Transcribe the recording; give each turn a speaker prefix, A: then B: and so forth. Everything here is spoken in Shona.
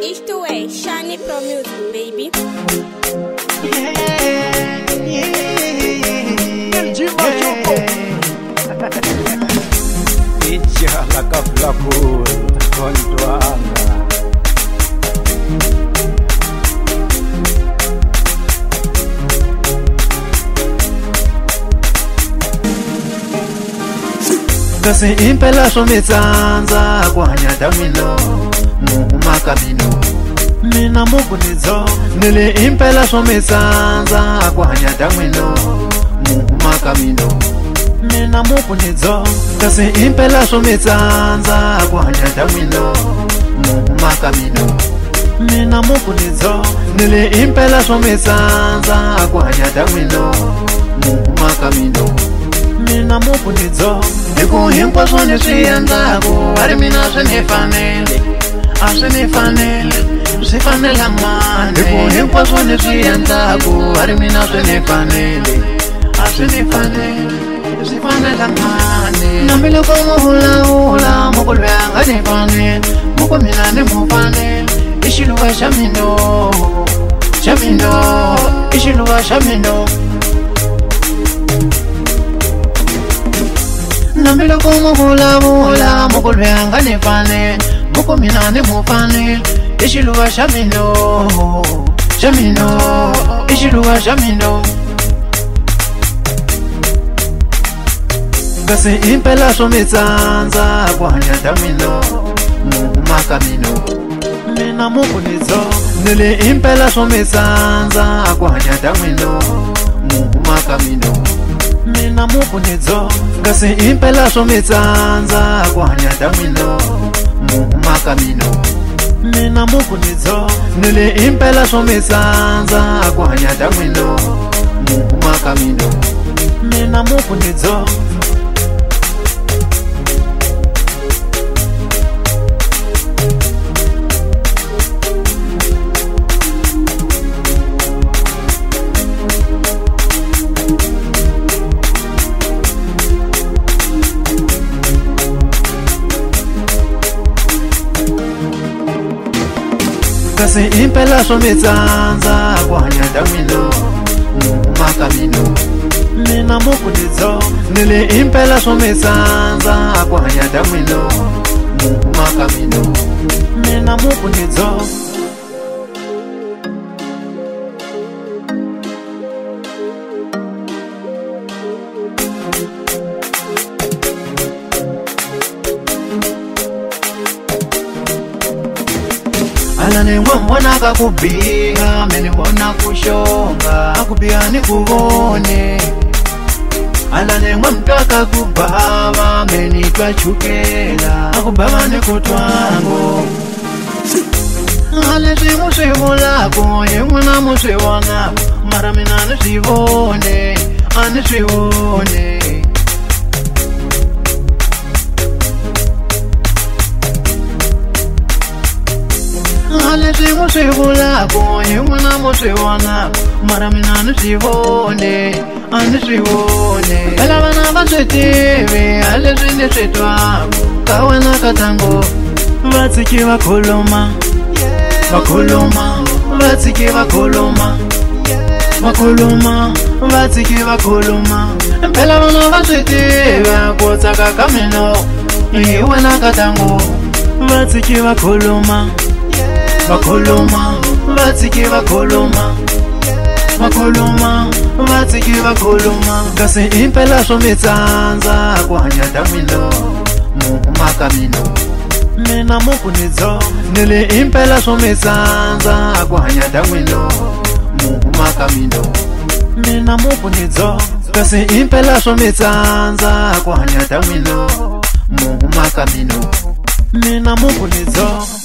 A: Esto es Shine Pro Music, baby. Yeah, yeah. El Jimba Choco. Echar la cafla por con tu alma. kasi impela swo mi tsandza ku hanya ta n'wino muhumaka mino mina muku ni dzo ni li impela swo mi tsandza ku hanya ta n'wino muhumaka mino mina muku ni dzo kasi impela swo mi tsandza ku hanya ta n'wino muhumaka mino mina muku ni dzo ni li impela swo mi tsandza ku hanya ta n'wino muhumaka mino mina mina mubudidzo ndikuhimkwa zvone zviendzako vari mina zvinefanele azvinefanele zvifanela manendikuhimkwa zvone zviendzako vari mina zvinefanele azvinefanele zvifanela mane nambiloko muulaula mukulwyanga nefanele muku mina nemufanele ixiluva xa mino xa mino ixiluva xa mino mwana kumuhulahula mukulwyanga ni fane mukuminani mufane ixiluva xa mino xa mino ixiluva xa mino kasi impela swo mi tsandza ku hanya ta mino muhumaka mino mina mukunitso ni li impela swo mi tsandza ku hanya ta mino muhumaka mino mina mukunidzo ngasi impela swo mi tsandza ku hanya ta n'wino mumaka mino mina mukunidzo ni li impela swo mi tsandza ku hanya ta n'wino mumaka mino mina mukunidzo kasi impela swo mi tsandza ku hanyata mino mumaka mino mina mukunitso ni li impela swo mi tsandza ku hanyata mino mumaka mino mina mukunitso kana nengwe mbona akakubika menibona kushonga akubika nikuvone ala nengwe mtaka kubhava menitwa chukela akubhava nikutwango aleswimu swivulaku yin'wina muswi wanga mara mina ni swivone a ni swivone mu swi vulaku hi n'wina mu swi vona mara mina ni swi voni a ni swi voni elavana va swi tivi a leswi ni swi twaku ka wena ka tango va tshiki va khuluma va khuluma va tshiki va khuluma va khuluma va tshiki va khuluma mphelavana va swi tiva ku tsaka ka mino hi wena ka tango va tshiki va khuluma vakoloma vatsiki vakoloma vakoloma vatsiki vakoloma kasi impela swo mi tsandza ku hanyata mino mukumaka mino mina muku ni dzo nili impela swo mi tsandza ku hanyata mino mukumaka mino mina muku ni dzo kasi impela swo mi tsandza ku hanyata mino mukumaka mino mina muku ni dzo